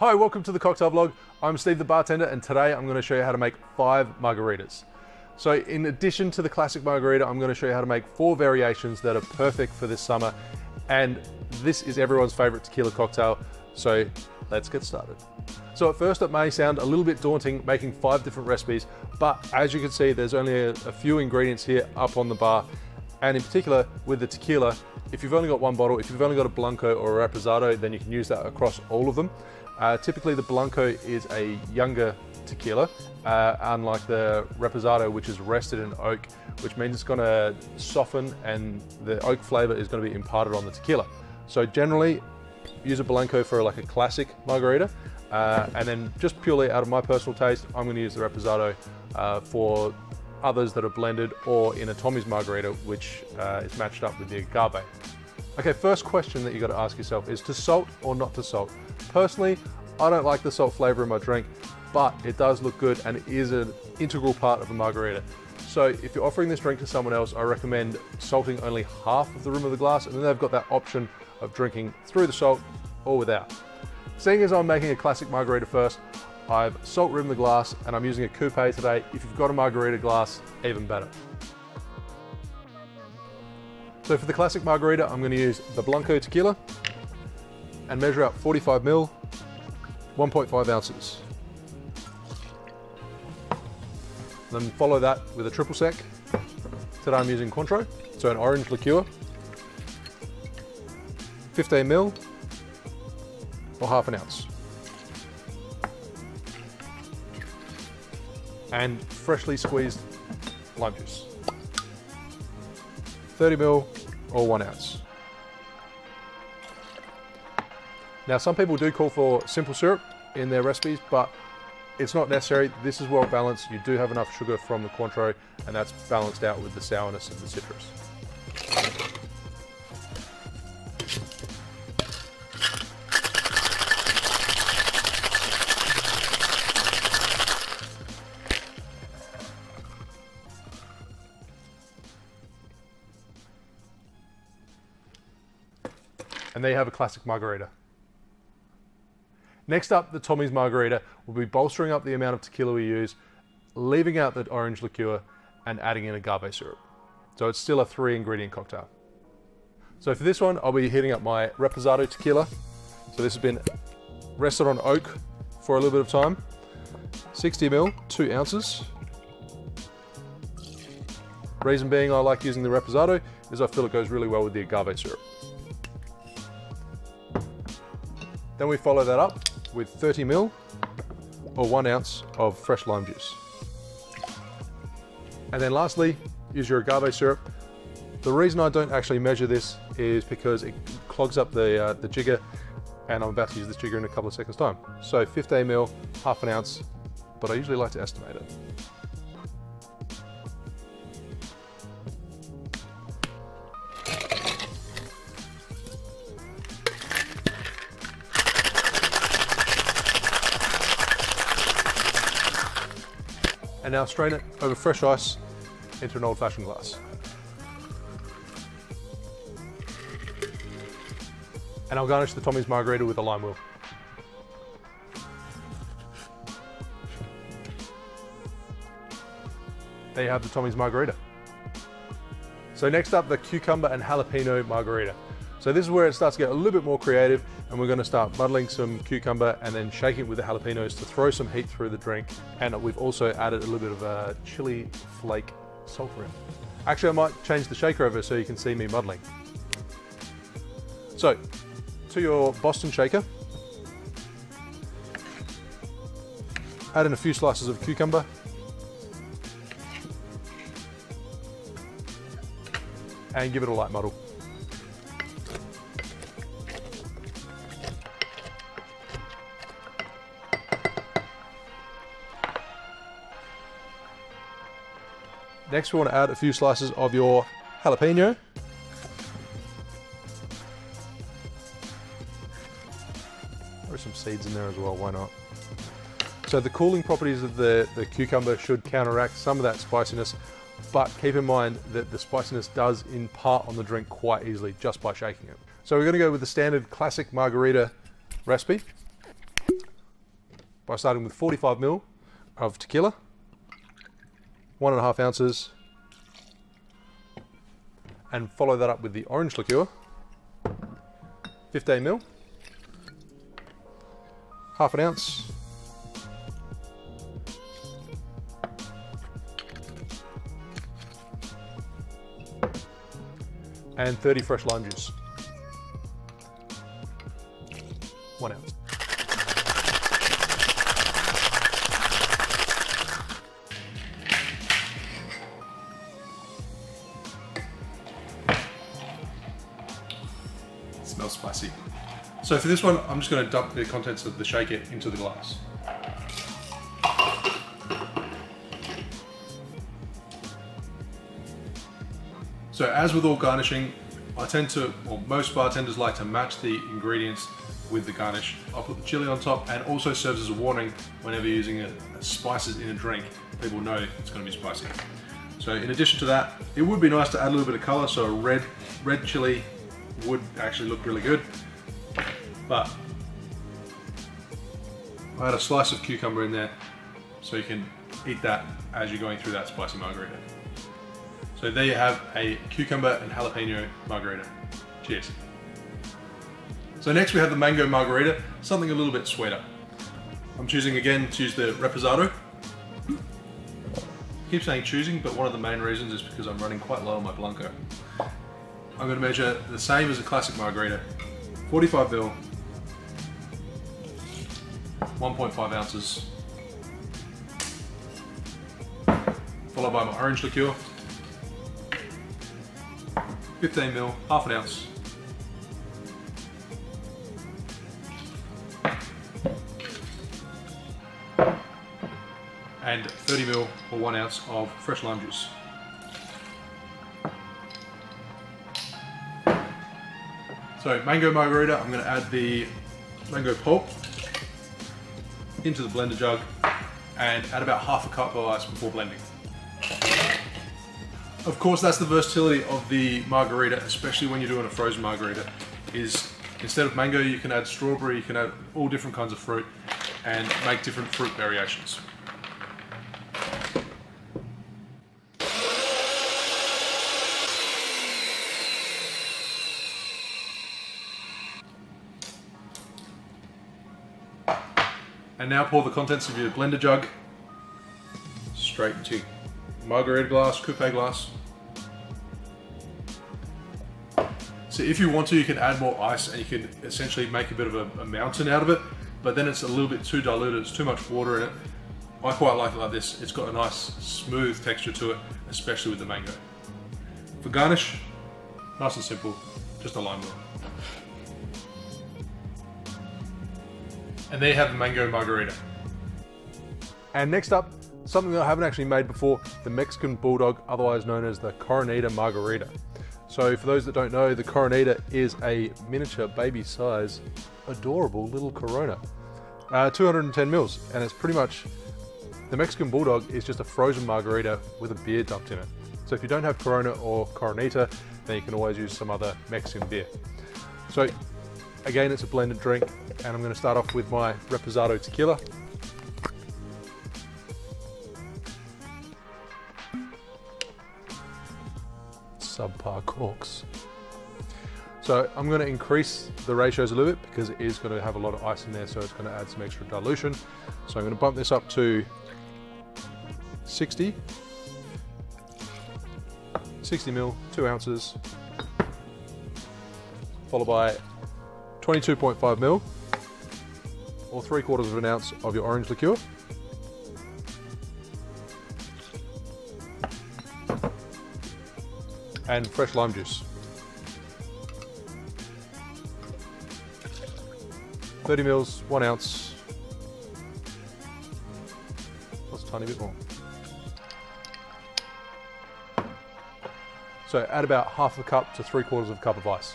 Hi, welcome to the cocktail vlog. I'm Steve the bartender and today I'm going to show you how to make five margaritas. So in addition to the classic margarita, I'm going to show you how to make four variations that are perfect for this summer. And this is everyone's favorite tequila cocktail. So let's get started. So at first it may sound a little bit daunting making five different recipes, but as you can see, there's only a, a few ingredients here up on the bar. And in particular with the tequila, if you've only got one bottle, if you've only got a Blanco or a Reposado, then you can use that across all of them. Uh, typically the Blanco is a younger tequila, uh, unlike the Reposado, which is rested in oak, which means it's gonna soften and the oak flavor is gonna be imparted on the tequila. So generally, use a Blanco for like a classic margarita, uh, and then just purely out of my personal taste, I'm gonna use the Reposado uh, for others that are blended or in a Tommy's margarita, which uh, is matched up with the agave. Okay, first question that you gotta ask yourself is to salt or not to salt? Personally, I don't like the salt flavor in my drink, but it does look good and it is an integral part of a margarita. So if you're offering this drink to someone else, I recommend salting only half of the rim of the glass and then they've got that option of drinking through the salt or without. Seeing as I'm making a classic margarita first, I've salt rimmed the glass and I'm using a coupe today. If you've got a margarita glass, even better. So for the classic margarita, I'm going to use the Blanco tequila and measure out 45 mil, 1.5 ounces. Then follow that with a triple sec. Today I'm using Cointreau, so an orange liqueur, 15 mil, or half an ounce. And freshly squeezed lime juice. 30 mil or one ounce. Now, some people do call for simple syrup in their recipes, but it's not necessary. This is well balanced. You do have enough sugar from the Cointreau, and that's balanced out with the sourness of the citrus. And there you have a classic margarita. Next up, the Tommy's Margarita will be bolstering up the amount of tequila we use, leaving out the orange liqueur, and adding in agave syrup. So it's still a three ingredient cocktail. So for this one, I'll be heating up my Reposado tequila. So this has been rested on oak for a little bit of time. 60 ml, two ounces. Reason being I like using the Reposado is I feel it goes really well with the agave syrup. Then we follow that up with 30 ml or one ounce of fresh lime juice. And then lastly, use your agave syrup. The reason I don't actually measure this is because it clogs up the, uh, the jigger and I'm about to use this jigger in a couple of seconds time. So 15 ml, half an ounce, but I usually like to estimate it. And now strain it over fresh ice into an old fashioned glass. And I'll garnish the Tommy's Margarita with a lime wheel. There you have the Tommy's Margarita. So next up, the cucumber and jalapeno margarita. So this is where it starts to get a little bit more creative and we're gonna start muddling some cucumber and then shaking it with the jalapenos to throw some heat through the drink. And we've also added a little bit of a chili flake sulfur in. Actually, I might change the shaker over so you can see me muddling. So, to your Boston shaker, add in a few slices of cucumber, and give it a light muddle. Next, we want to add a few slices of your jalapeno. Throw some seeds in there as well, why not? So the cooling properties of the, the cucumber should counteract some of that spiciness, but keep in mind that the spiciness does impart on the drink quite easily just by shaking it. So we're gonna go with the standard classic margarita recipe. by starting with 45 ml of tequila, one and a half ounces, and follow that up with the orange liqueur, 15 ml, half an ounce, and 30 fresh lime juice. One ounce. Spicy. So for this one, I'm just going to dump the contents of the shaker into the glass. So as with all garnishing, I tend to, well most bartenders like to match the ingredients with the garnish. I'll put the chili on top and also serves as a warning whenever you're using a, a spices in a drink, people know it's going to be spicy. So in addition to that, it would be nice to add a little bit of color, so a red, red chili would actually look really good. But I had a slice of cucumber in there so you can eat that as you're going through that spicy margarita. So there you have a cucumber and jalapeno margarita. Cheers. So next we have the mango margarita, something a little bit sweeter. I'm choosing again to use the Reposado. I keep saying choosing, but one of the main reasons is because I'm running quite low on my Blanco. I'm going to measure the same as a classic margarita. 45 ml, 1.5 ounces, followed by my orange liqueur, 15 ml, half an ounce. And 30 ml or one ounce of fresh lime juice. So mango margarita, I'm going to add the mango pulp into the blender jug and add about half a cup of ice before blending. Of course, that's the versatility of the margarita, especially when you're doing a frozen margarita, is instead of mango, you can add strawberry, you can add all different kinds of fruit and make different fruit variations. And now pour the contents of your blender jug straight into margarita glass, coupe glass. So if you want to, you can add more ice and you can essentially make a bit of a, a mountain out of it, but then it's a little bit too diluted, it's too much water in it. I quite like it like this. It's got a nice smooth texture to it, especially with the mango. For garnish, nice and simple, just a lime oil. And there you have the mango margarita. And next up, something that I haven't actually made before, the Mexican Bulldog, otherwise known as the Coronita Margarita. So for those that don't know, the Coronita is a miniature baby size, adorable little Corona. Uh, 210 mils, and it's pretty much, the Mexican Bulldog is just a frozen margarita with a beer dumped in it. So if you don't have Corona or Coronita, then you can always use some other Mexican beer. So again, it's a blended drink, and I'm going to start off with my Reposado tequila. Subpar corks. So I'm going to increase the ratios a little bit because it is going to have a lot of ice in there, so it's going to add some extra dilution. So I'm going to bump this up to 60, 60 mil, two ounces, followed by 22.5 mil, or three quarters of an ounce of your orange liqueur. And fresh lime juice. 30 mils, one ounce, plus a tiny bit more. So add about half a cup to three quarters of a cup of ice.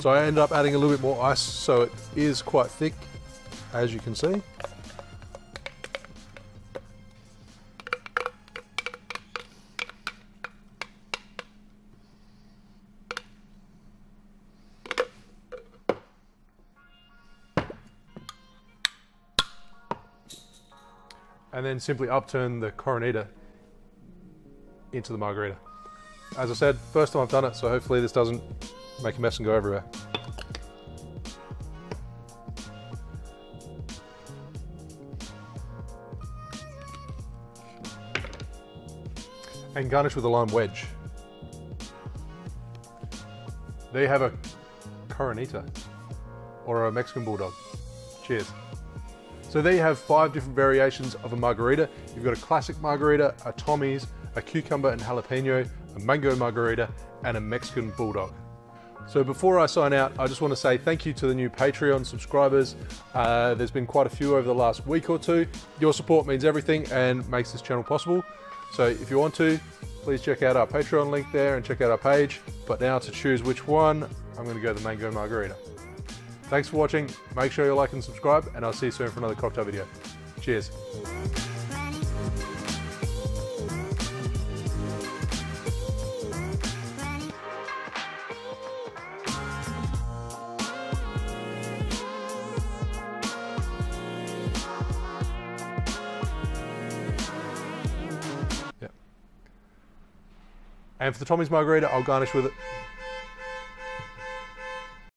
So I end up adding a little bit more ice so it is quite thick, as you can see. and then simply upturn the Coronita into the margarita. As I said, first time I've done it, so hopefully this doesn't make a mess and go everywhere. And garnish with a lime wedge. There you have a Coronita or a Mexican Bulldog. Cheers. So there you have five different variations of a margarita. You've got a classic margarita, a Tommy's, a cucumber and jalapeno, a mango margarita, and a Mexican Bulldog. So before I sign out, I just want to say thank you to the new Patreon subscribers. Uh, there's been quite a few over the last week or two. Your support means everything and makes this channel possible. So if you want to, please check out our Patreon link there and check out our page. But now to choose which one, I'm going to go the Mango Margarita. Thanks for watching. Make sure you like and subscribe, and I'll see you soon for another cocktail video. Cheers. And for the Tommy's Margarita, I'll garnish with it